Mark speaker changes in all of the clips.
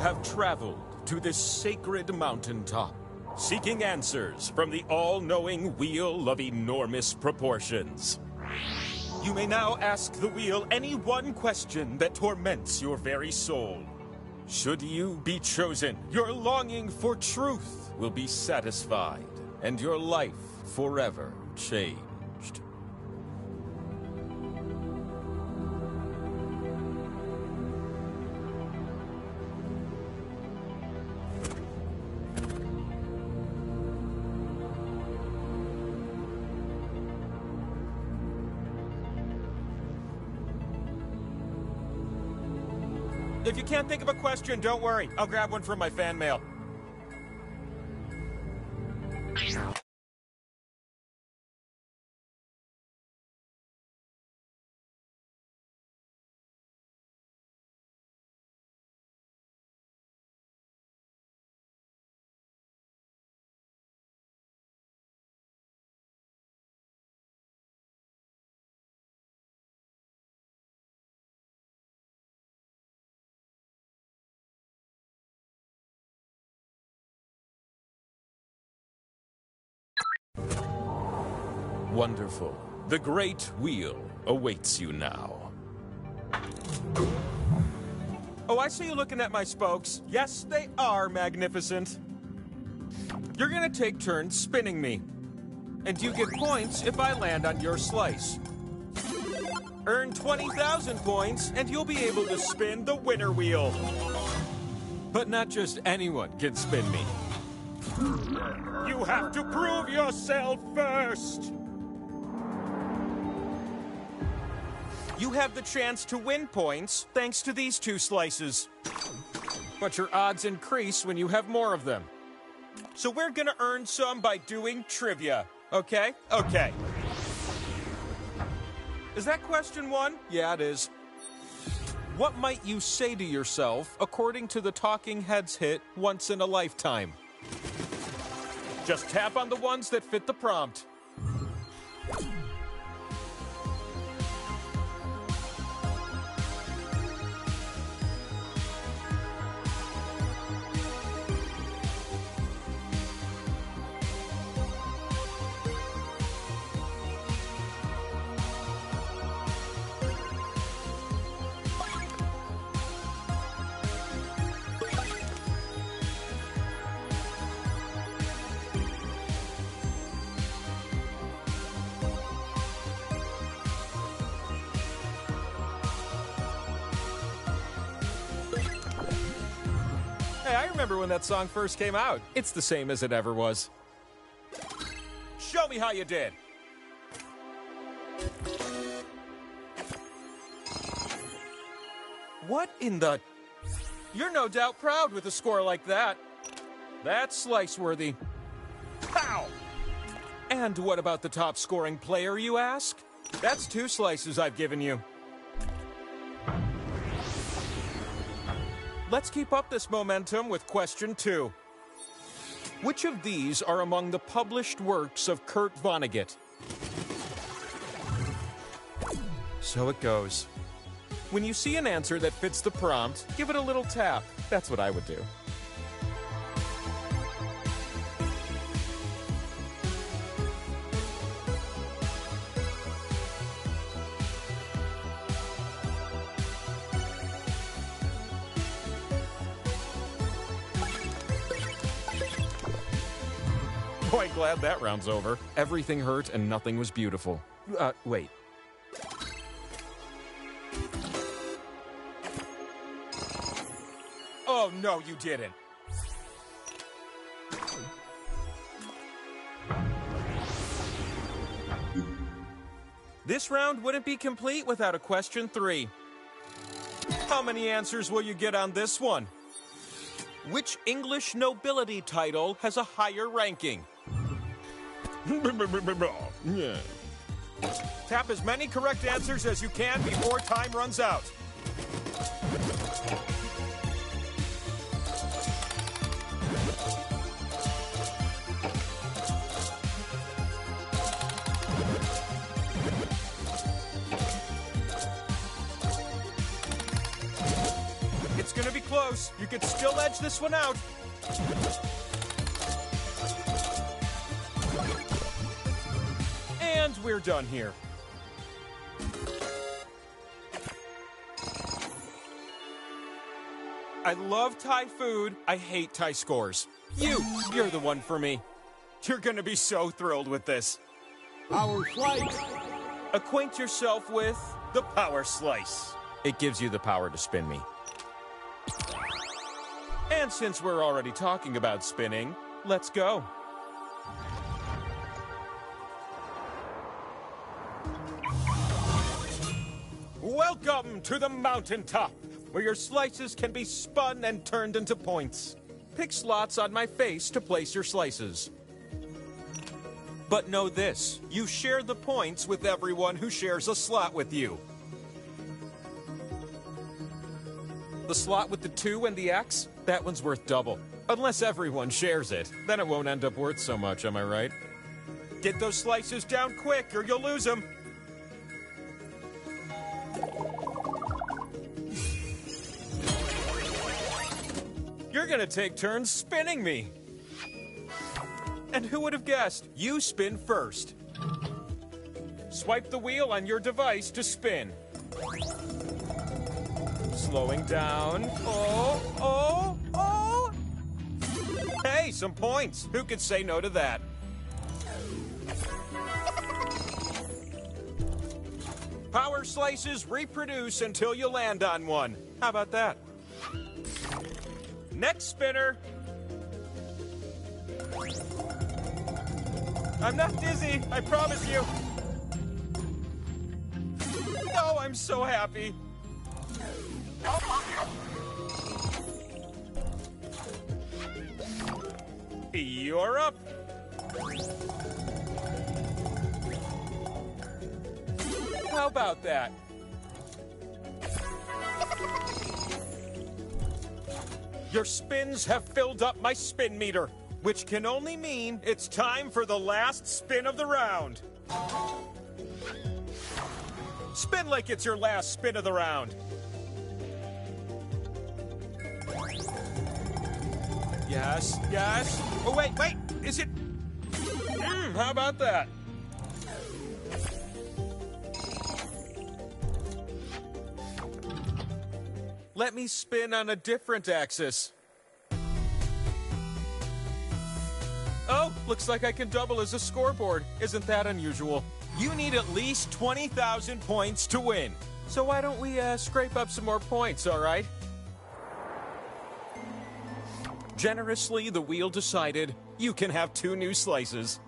Speaker 1: Have traveled to this sacred mountaintop, seeking answers from the all-knowing wheel of enormous proportions. You may now ask the wheel any one question that torments your very soul. Should you be chosen, your longing for truth will be satisfied, and your life forever changed. If you can't think of a question, don't worry. I'll grab one from my fan mail. Wonderful. The Great Wheel awaits you now. Oh, I see you looking at my spokes. Yes, they are magnificent. You're gonna take turns spinning me. And you get points if I land on your slice. Earn 20,000 points, and you'll be able to spin the winner wheel. But not just anyone can spin me. You have to prove yourself first! You have the chance to win points thanks to these two slices. But your odds increase when you have more of them. So we're gonna earn some by doing trivia, okay? Okay. Is that question one? Yeah, it is. What might you say to yourself according to the Talking Heads hit Once in a Lifetime? Just tap on the ones that fit the prompt. When that song first came out. It's the same as it ever was. Show me how you did. What in the... You're no doubt proud with a score like that. That's slice-worthy. Pow! And what about the top scoring player, you ask? That's two slices I've given you. Let's keep up this momentum with question two. Which of these are among the published works of Kurt Vonnegut? So it goes. When you see an answer that fits the prompt, give it a little tap. That's what I would do. Boy, glad that round's over. Everything hurt and nothing was beautiful. Uh, wait. Oh, no, you didn't. This round wouldn't be complete without a question three. How many answers will you get on this one? Which English nobility title has a higher ranking? Tap as many correct answers as you can before time runs out. It's gonna be close. You could still edge this one out. We're done here. I love Thai food. I hate Thai scores. You, you're the one for me. You're gonna be so thrilled with this.
Speaker 2: Power Slice.
Speaker 1: Acquaint yourself with the Power Slice. It gives you the power to spin me. And since we're already talking about spinning, let's go. Welcome to the mountaintop, where your slices can be spun and turned into points. Pick slots on my face to place your slices. But know this you share the points with everyone who shares a slot with you. The slot with the 2 and the X, that one's worth double. Unless everyone shares it, then it won't end up worth so much, am I right? Get those slices down quick or you'll lose them. You're gonna take turns spinning me. And who would have guessed? You spin first. Swipe the wheel on your device to spin. Slowing down. Oh, oh, oh! Hey, some points. Who could say no to that? Power slices reproduce until you land on one. How about that? Next spinner. I'm not dizzy, I promise you. Oh, I'm so happy. You're up. How about that? Your spins have filled up my spin meter, which can only mean it's time for the last spin of the round. Spin like it's your last spin of the round. Yes, yes. Oh, wait, wait. Is it. Mm, how about that? Let me spin on a different axis. Oh, looks like I can double as a scoreboard. Isn't that unusual? You need at least 20,000 points to win. So why don't we uh, scrape up some more points, all right? Generously, the wheel decided you can have two new slices.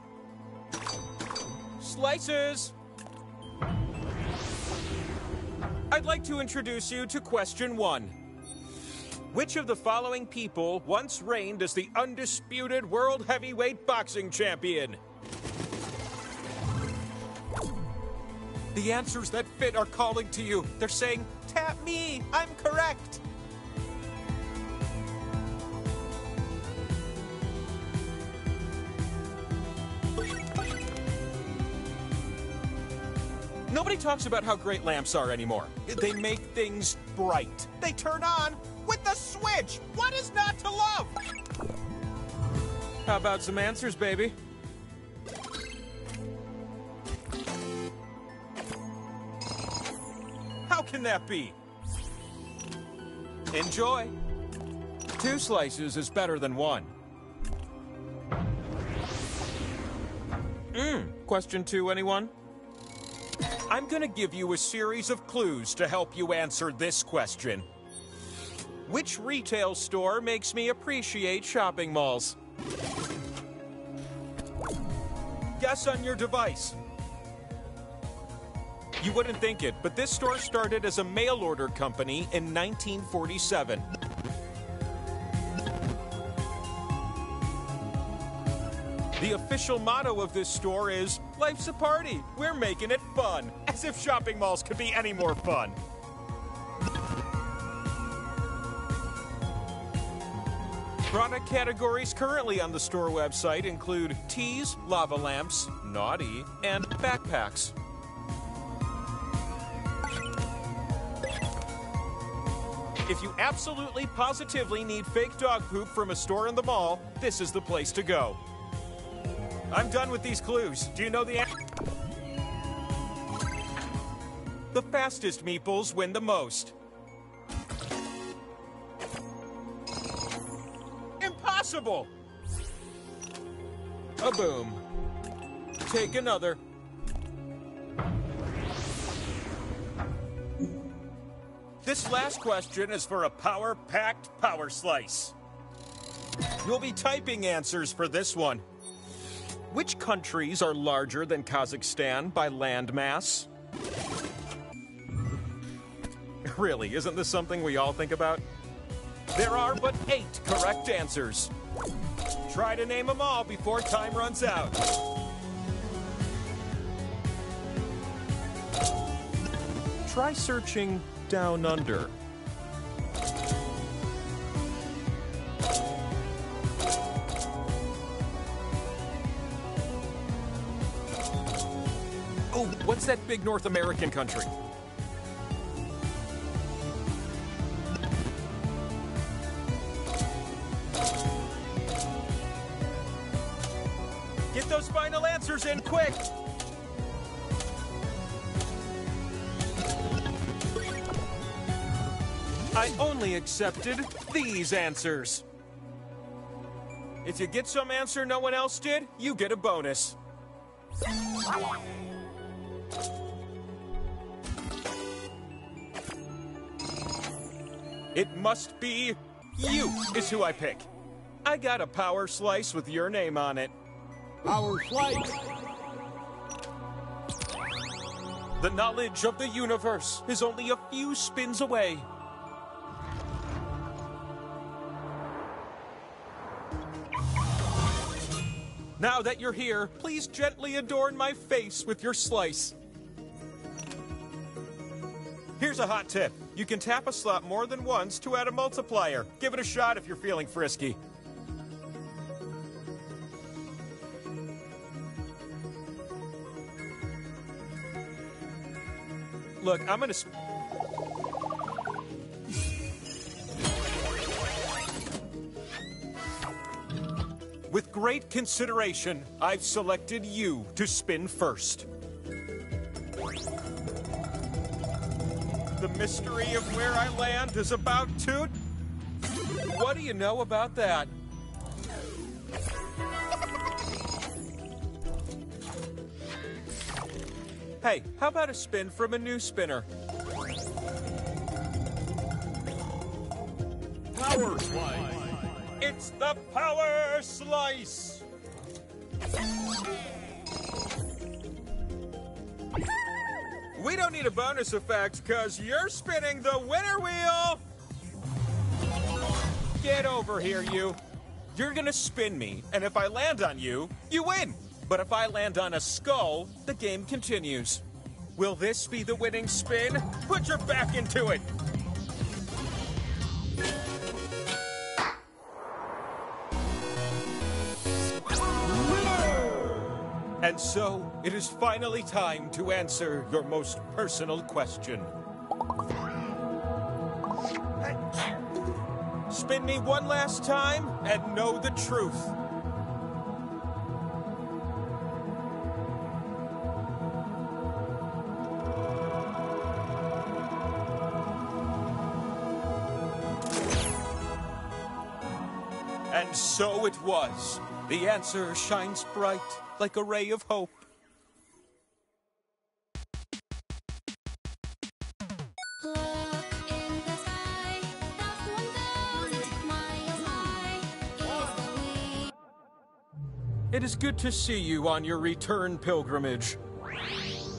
Speaker 1: Slices! I'd like to introduce you to question one. Which of the following people once reigned as the undisputed world heavyweight boxing champion? The answers that fit are calling to you. They're saying, Tap me, I'm correct. Nobody talks about how great lamps are anymore. They make things bright. They turn on with the switch. What is not to love? How about some answers, baby? How can that be? Enjoy. Two slices is better than one. Mmm. Question two, anyone? I'm gonna give you a series of clues to help you answer this question. Which retail store makes me appreciate shopping malls? Guess on your device. You wouldn't think it, but this store started as a mail order company in 1947. The official motto of this store is Life's a party. We're making it fun. As if shopping malls could be any more fun. Product categories currently on the store website include teas, lava lamps, naughty, and backpacks. If you absolutely positively need fake dog poop from a store in the mall, this is the place to go. I'm done with these clues. Do you know the answer? The fastest meeples win the most. Impossible! A boom. Take another. This last question is for a power packed power slice. You'll be typing answers for this one. Which countries are larger than Kazakhstan by land mass? Really, isn't this something we all think about? There are but eight correct answers. Try to name them all before time runs out. Try searching down under. What's that big North American country? Get those final answers in quick! I only accepted these answers. If you get some answer no one else did, you get a bonus. It must be you, is who I pick. I got a power slice with your name on it.
Speaker 2: Power slice.
Speaker 1: The knowledge of the universe is only a few spins away. Now that you're here, please gently adorn my face with your slice. Here's a hot tip. You can tap a slot more than once to add a multiplier. Give it a shot if you're feeling frisky. Look, I'm gonna. With great consideration, I've selected you to spin first. The mystery of where I land is about to. What do you know about that? Hey, how about a spin from a new spinner?
Speaker 2: Power slice.
Speaker 1: It's the Power Slice! We don't need a bonus effect because you're spinning the winner wheel! Get over here, you. You're gonna spin me, and if I land on you, you win! But if I land on a skull, the game continues. Will this be the winning spin? Put your back into it! And so, it is finally time to answer your most personal question. Spin me one last time and know the truth. And so it was. The answer shines bright like a ray of hope.
Speaker 3: Look in the sky, that's one thousand miles high. Is the we
Speaker 1: It is good to see you on your return pilgrimage.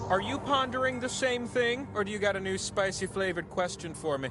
Speaker 1: Are you pondering the same thing, or do you got a new spicy flavored question for me?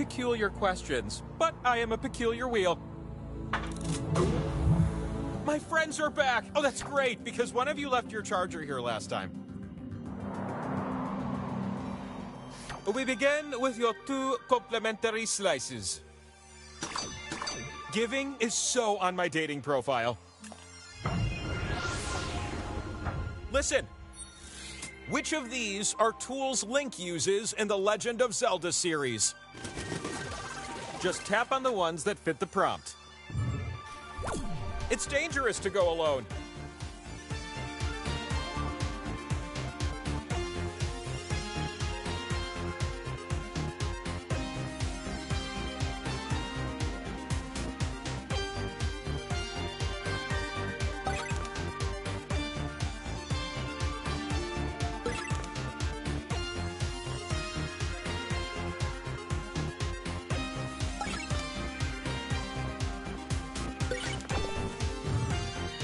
Speaker 1: Peculiar questions, but I am a peculiar wheel. My friends are back! Oh, that's great, because one of you left your charger here last time. We begin with your two complimentary slices. Giving is so on my dating profile. Listen. Which of these are tools Link uses in the Legend of Zelda series? Just tap on the ones that fit the prompt. It's dangerous to go alone.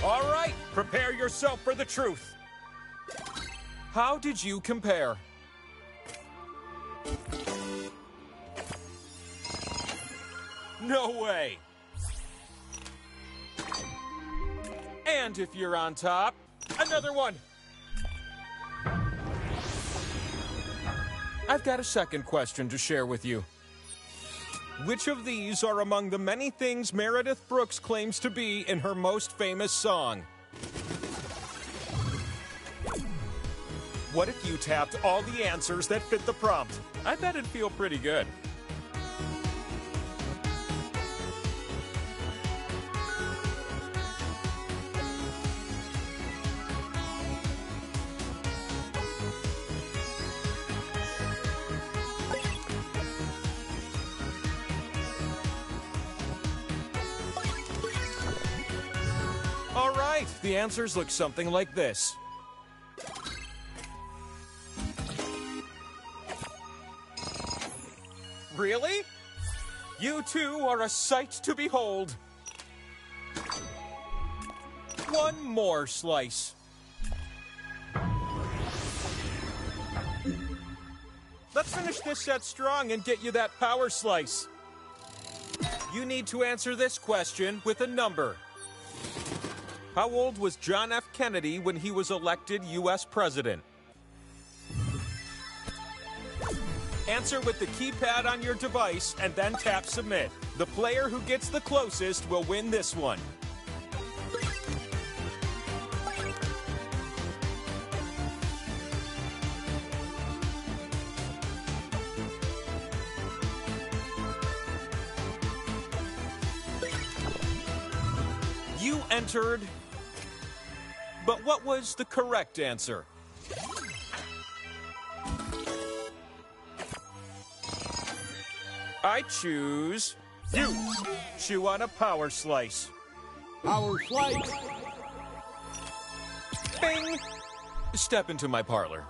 Speaker 1: All right, prepare yourself for the truth. How did you compare? No way. And if you're on top, another one. I've got a second question to share with you. Which of these are among the many things Meredith Brooks claims to be in her most famous song? What if you tapped all the answers that fit the prompt? I bet it'd feel pretty good. Right, the answers look something like this. Really? You two are a sight to behold. One more slice. Let's finish this set strong and get you that power slice. You need to answer this question with a number. How old was John F. Kennedy when he was elected U.S. President? Answer with the keypad on your device and then tap submit. The player who gets the closest will win this one. You entered. What was the correct answer? I choose you. Chew on a power slice.
Speaker 2: Power slice.
Speaker 1: Bing! Step into my parlor.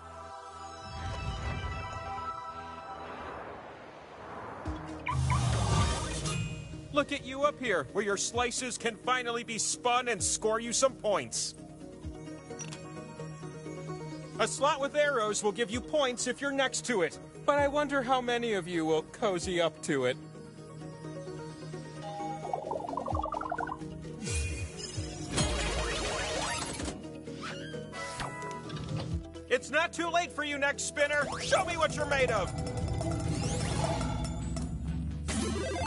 Speaker 1: Look at you up here, where your slices can finally be spun and score you some points. A slot with arrows will give you points if you're next to it, but I wonder how many of you will cozy up to it. It's not too late for you, next spinner. Show me what you're made of.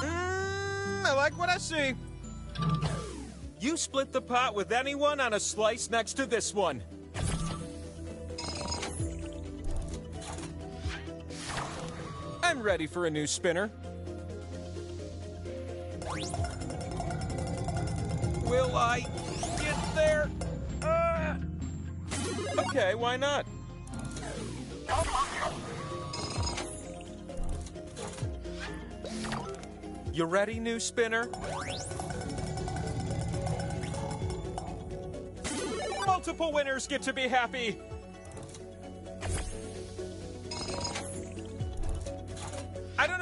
Speaker 1: Mm, I like what I see. You split the pot with anyone on a slice next to this one. Ready for a new spinner. Will I get there? Uh, okay, why not? You ready, new spinner? Multiple winners get to be happy.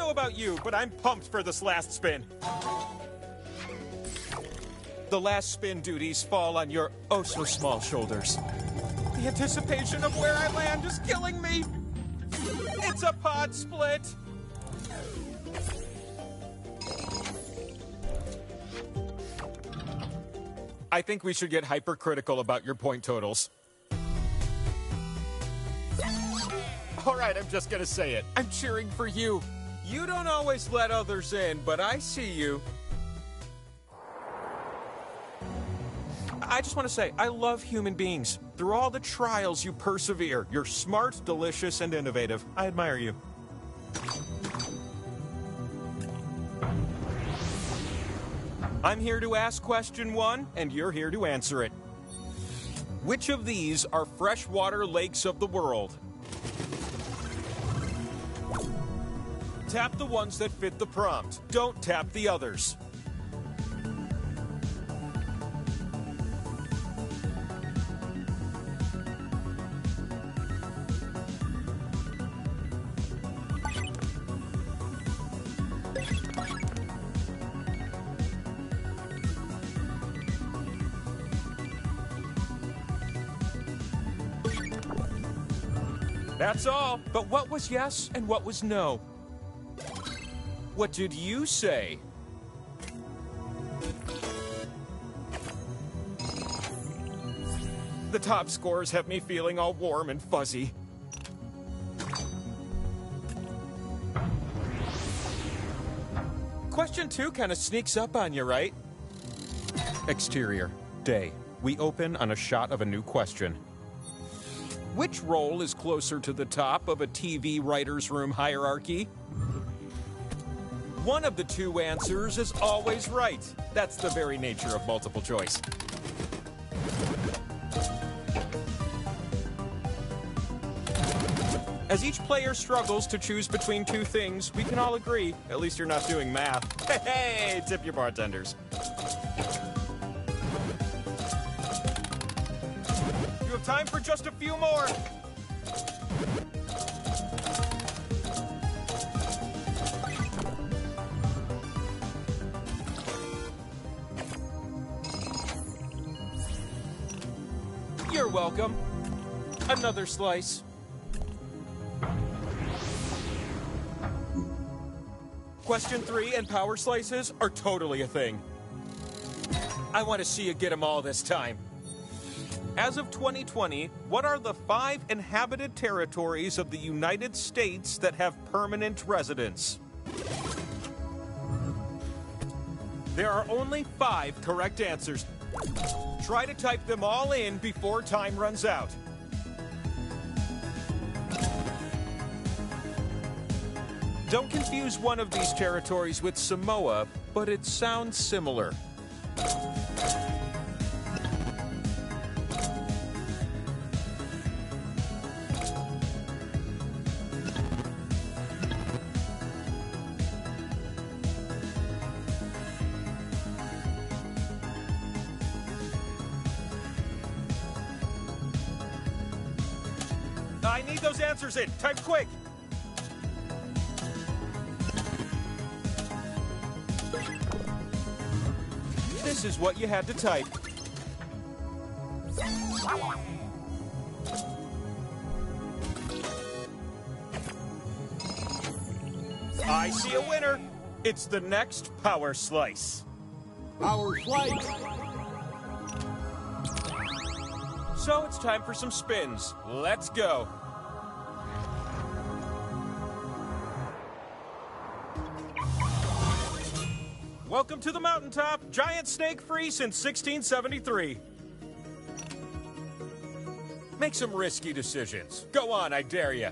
Speaker 1: Know about you, but I'm pumped for this last spin. The last spin duties fall on your oh so small shoulders. The anticipation of where I land is killing me. It's a pod split. I think we should get hypercritical about your point totals. All right, I'm just gonna say it. I'm cheering for you. You don't always let others in, but I see you. I just want to say, I love human beings. Through all the trials, you persevere. You're smart, delicious, and innovative. I admire you. I'm here to ask question one, and you're here to answer it. Which of these are freshwater lakes of the world? Tap the ones that fit the prompt. Don't tap the others. That's all. But what was yes and what was no? What did you say? The top scores have me feeling all warm and fuzzy. Question two kind of sneaks up on you, right? Exterior. Day. We open on a shot of a new question. Which role is closer to the top of a TV writer's room hierarchy? One of the two answers is always right. That's the very nature of multiple choice. As each player struggles to choose between two things, we can all agree, at least you're not doing math. Hey, tip your bartenders. You have time for just a few more. Welcome. Another slice. Question three and power slices are totally a thing. I want to see you get them all this time. As of 2020, what are the five inhabited territories of the United States that have permanent residents? There are only five correct answers. Try to type them all in before time runs out. Don't confuse one of these territories with Samoa, but it sounds similar. Answers in. Type quick. This is what you had to type. I see a winner. It's the next power slice.
Speaker 2: Power slice.
Speaker 1: So it's time for some spins. Let's go. Welcome to the mountaintop. Giant snake free since 1673. Make some risky decisions. Go on, I dare you.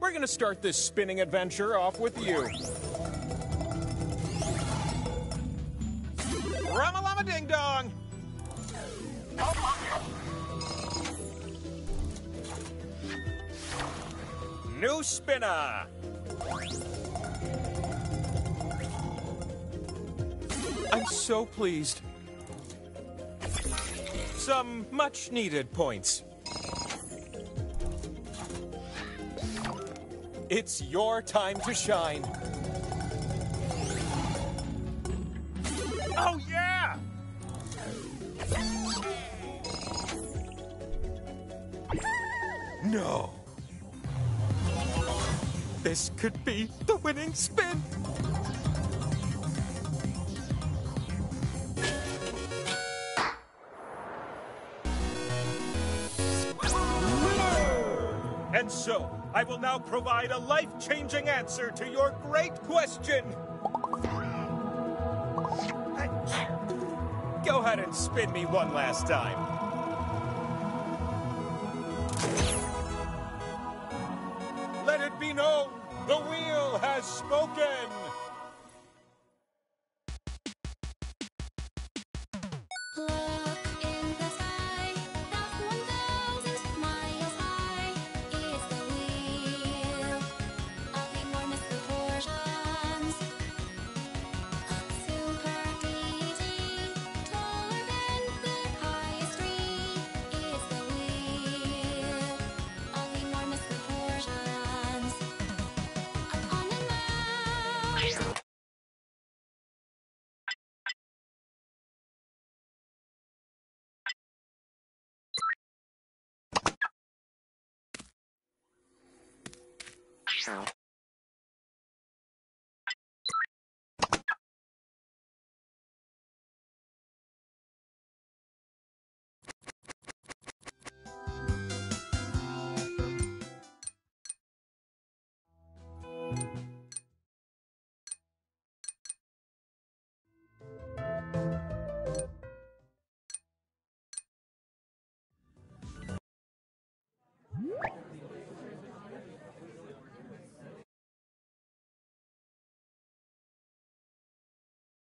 Speaker 1: We're gonna start this spinning adventure off with you. Ramalama Ding Dong! New spinner! I'm so pleased. Some much needed points. It's your time to shine. No. This could be the winning spin.
Speaker 2: And so, I will now provide a life changing answer to your great question.
Speaker 1: Go ahead and spin me one last time.
Speaker 2: Has
Speaker 3: mouse.